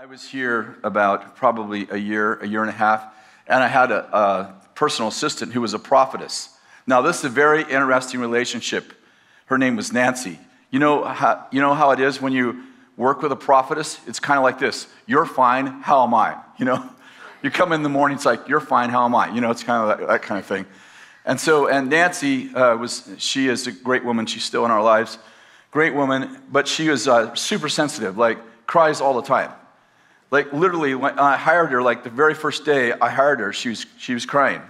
I was here about probably a year, a year and a half, and I had a, a, personal assistant who was a prophetess. Now, this is a very interesting relationship. Her name was Nancy. You know how, you know how it is when you work with a prophetess? It's kind of like this You're fine, how am I? You know? You come in the morning, it's like, You're fine, how am I? You know, it's kind of that, that kind of thing. And so, and Nancy uh, was, she is a great woman. She's still in our lives. Great woman, but she was uh, super sensitive, like cries all the time. Like literally, when I hired her, like the very first day I hired her, she was, she was crying.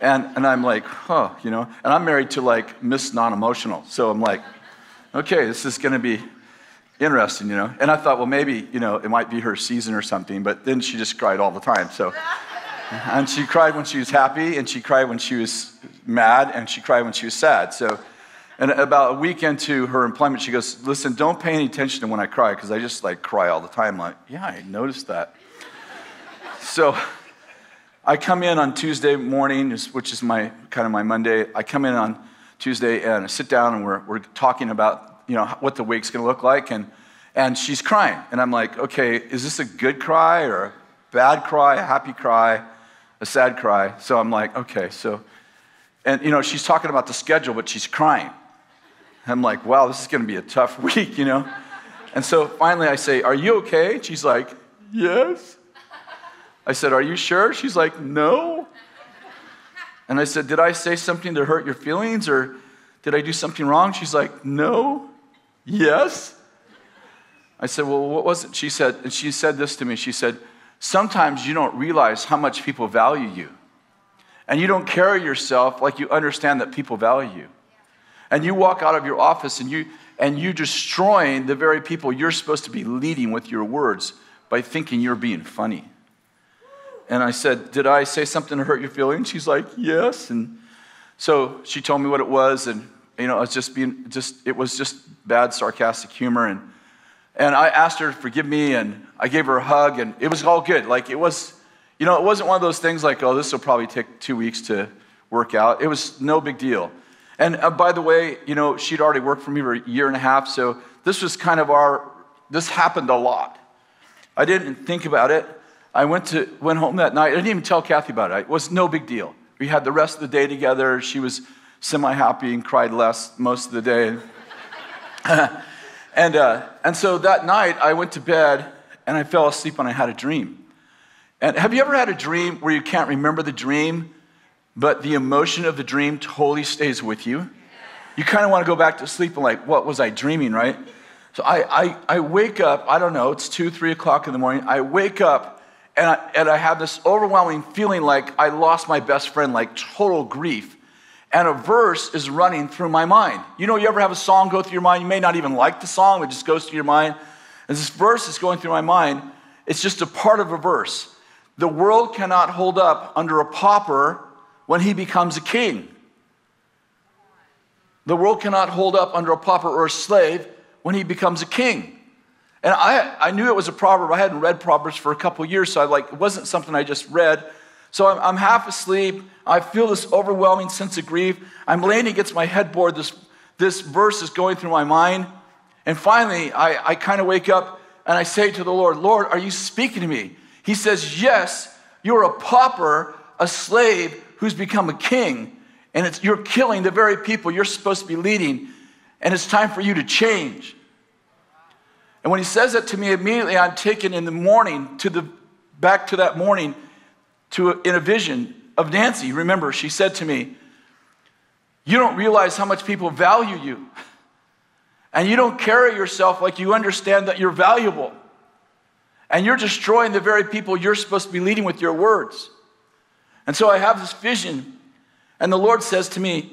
And, and I'm like, huh, you know, and I'm married to like Miss Non-Emotional. So I'm like, okay, this is gonna be interesting, you know. And I thought, well, maybe, you know, it might be her season or something, but then she just cried all the time. So, and she cried when she was happy, and she cried when she was mad, and she cried when she was sad. So and about a week into her employment, she goes, Listen, don't pay any attention to when I cry, because I just like cry all the time. I'm like, yeah, I noticed that. so I come in on Tuesday morning, which is my kind of my Monday. I come in on Tuesday and I sit down and we're, we're talking about, you know, what the week's gonna look like. And, and she's crying. And I'm like, okay, is this a good cry or a bad cry, a happy cry, a sad cry? So I'm like, okay, so, and you know, she's talking about the schedule, but she's crying. I'm like, wow, this is going to be a tough week, you know? And so finally I say, Are you okay? She's like, Yes. I said, Are you sure? She's like, No. And I said, Did I say something to hurt your feelings or did I do something wrong? She's like, No. Yes. I said, Well, what was it? She said, and she said this to me. She said, Sometimes you don't realize how much people value you. And you don't carry yourself like you understand that people value you and you walk out of your office and you and you destroying the very people you're supposed to be leading with your words by thinking you're being funny. And I said, Did I say something to hurt your feelings? She's like, Yes. And so she told me what it was, and you know, it was just being just it was just bad sarcastic humor. And and I asked her to forgive me, and I gave her a hug, and it was all good. Like it was, you know, it wasn't one of those things like, oh, this will probably take two weeks to work out. It was no big deal. And uh, by the way, you know, she'd already worked for me for a year and a half, so this was kind of our, this happened a lot. I didn't think about it. I went, to, went home that night. I didn't even tell Kathy about it. It was no big deal. We had the rest of the day together. She was semi happy and cried less most of the day. and, uh, and so that night, I went to bed and I fell asleep and I had a dream. And have you ever had a dream where you can't remember the dream, but the emotion of the dream totally stays with you. You kind of want to go back to sleep and, like, what was I dreaming, right? So I, I, I wake up, I don't know, it's two, three o'clock in the morning. I wake up and I, and I have this overwhelming feeling like I lost my best friend, like total grief. And a verse is running through my mind. You know, you ever have a song go through your mind? You may not even like the song, it just goes through your mind. And this verse is going through my mind. It's just a part of a verse. The world cannot hold up under a pauper when he becomes a king. The world cannot hold up under a pauper or a slave when he becomes a king. And I, I knew it was a proverb. I hadn't read Proverbs for a couple years, so I like it wasn't something I just read. So I'm, I'm half asleep. I feel this overwhelming sense of grief. I'm laying against my headboard. This, this verse is going through my mind. And finally, I, I kind of wake up and I say to the Lord, Lord, are you speaking to me? He says, Yes, you're a pauper, a slave who's become a king, and it's, you're killing the very people you're supposed to be leading, and it's time for you to change. And when he says that to me, immediately I'm taken in the morning to the back to that morning to a, in a vision of Nancy. Remember, she said to me, "You don't realize how much people value you, and you don't carry yourself like you understand that you're valuable, and you're destroying the very people you're supposed to be leading with your words." And so I have this vision, and the Lord says to me,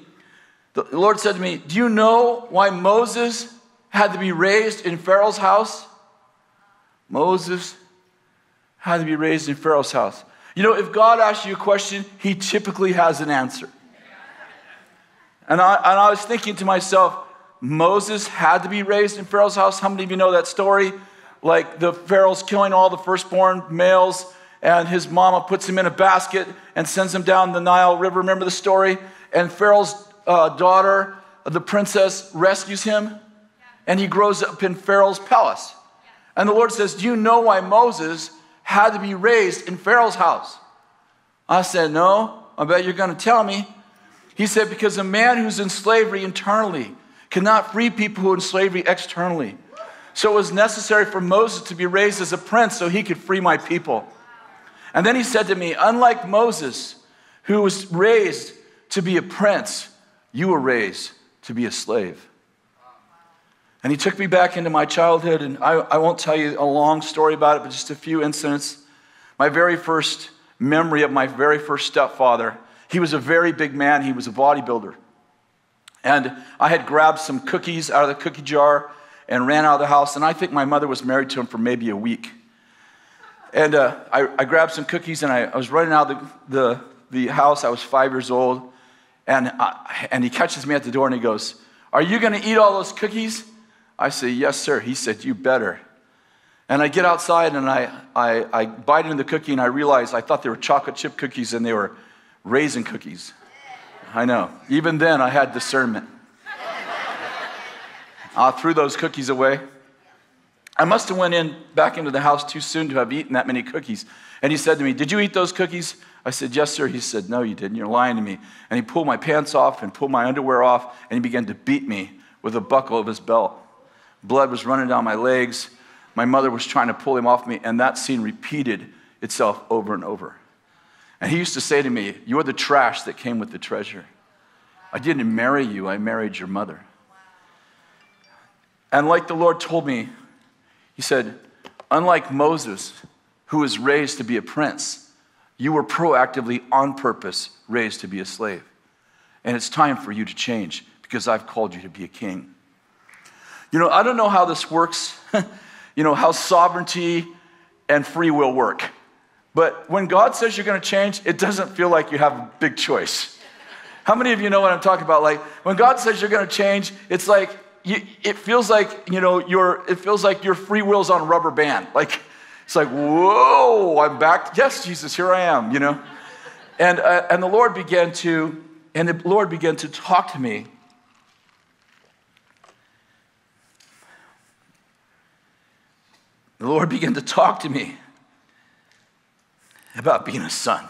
the Lord said to me, Do you know why Moses had to be raised in Pharaoh's house? Moses had to be raised in Pharaoh's house. You know, if God asks you a question, he typically has an answer. And I, and I was thinking to myself, Moses had to be raised in Pharaoh's house. How many of you know that story? Like the Pharaoh's killing all the firstborn males and his mama puts him in a basket and sends him down the Nile River. Remember the story? And Pharaoh's uh, daughter, the princess, rescues him, and he grows up in Pharaoh's palace. And the Lord says, Do you know why Moses had to be raised in Pharaoh's house? I said, No, I bet you're going to tell me. He said, Because a man who's in slavery internally cannot free people who are in slavery externally. So it was necessary for Moses to be raised as a prince so he could free my people. And then he said to me, Unlike Moses, who was raised to be a prince, you were raised to be a slave. And he took me back into my childhood, and I, I won't tell you a long story about it, but just a few incidents. My very first memory of my very first stepfather, he was a very big man, he was a bodybuilder. And I had grabbed some cookies out of the cookie jar and ran out of the house, and I think my mother was married to him for maybe a week. And uh, I, I, grabbed some cookies and I, I was running out of the, the, the, house. I was five years old. And, I, and he catches me at the door and he goes, Are you going to eat all those cookies? I say, Yes, sir. He said, You better. And I get outside and I, I, I bite into the cookie and I realize I thought they were chocolate chip cookies and they were raisin cookies. I know. Even then, I had discernment. I threw those cookies away. I must have went in back into the house too soon to have eaten that many cookies. And he said to me, "Did you eat those cookies?" I said, "Yes, sir." He said, "No, you didn't. You're lying to me." And he pulled my pants off and pulled my underwear off, and he began to beat me with a buckle of his belt. Blood was running down my legs. My mother was trying to pull him off me, and that scene repeated itself over and over. And he used to say to me, You're the trash that came with the treasure. I didn't marry you, I married your mother. And like the Lord told me, He said, Unlike Moses, who was raised to be a prince, you were proactively, on purpose, raised to be a slave. And it's time for you to change because I've called you to be a king. You know, I don't know how this works, you know, how sovereignty and free will work. But when God says you're going to change, it doesn't feel like you have a big choice. How many of you know what I'm talking about? Like when God says you're going to change, it's like you, it feels like you know your it feels like your free will's on a rubber band. Like it's like whoa, I'm back. Yes, Jesus, here I am. You know, and uh, and the Lord began to and the Lord began to talk to me. The Lord began to talk to me about being a son.